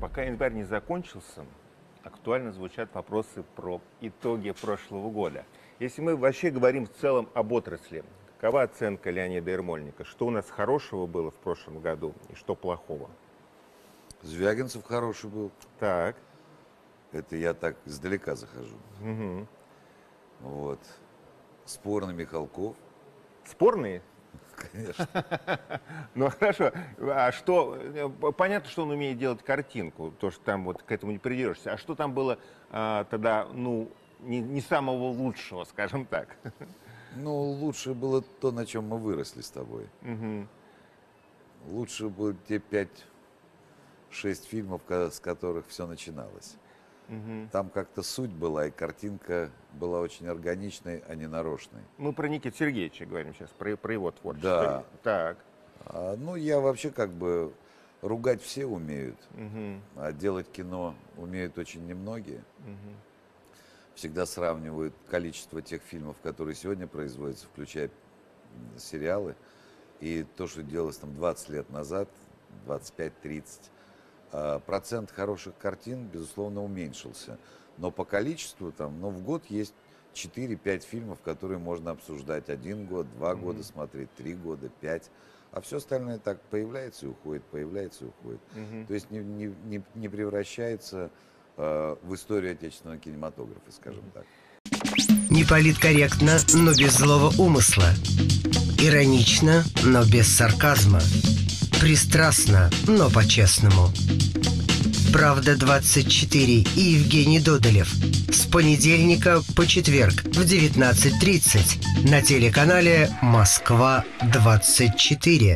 пока январь не закончился, актуально звучат вопросы про итоги прошлого года. Если мы вообще говорим в целом об отрасли, какова оценка Леонида Ермольника? Что у нас хорошего было в прошлом году и что плохого? Звягинцев хороший был. Так. Это я так издалека захожу. Мгм. Вот. Спорный Михалков. Спорные? Конечно. Ну хорошо. А что? э, Понятно, что он умеет делать картинку, то, что там вот к этому не придерешься. А что там было а, тогда, ну, не, не самого лучшего, скажем так? Ну, лучше было то, на чем мы выросли с тобой. Мгм. Лучше были те пять-шесть фильмов, с которых все начиналось. Мгм. Там как-то суть была, и картинка была очень органичной, а не нарочной. Мы про Никиту Сергеевича говорим сейчас, про, про его творчество. Да. Так. А, ну, я вообще как бы ругать все умеют, Мгм. а делать кино умеют очень немногие. Мгм. Всегда сравнивают количество тех фильмов, которые сегодня производятся, включая сериалы, и то, что делалось там 20 лет назад, 25-30. А, Процент хороших картин, безусловно, уменьшился. Но по количеству там, ну, в год есть 4-5 фильмов, которые можно обсуждать один год, два года смотреть, три года, пять. А все остальное так появляется и уходит, появляется и уходит. Мгм. То есть не, не, не, не превращается э, в историю отечественного кинематографа, скажем так. Не политкорректно, но без злого умысла. Иронично, но без сарказма. Пристрастно, но по-честному. Правда-24 и Евгений Додолев. С понедельника по четверг в 19.30 на телеканале «Москва-24».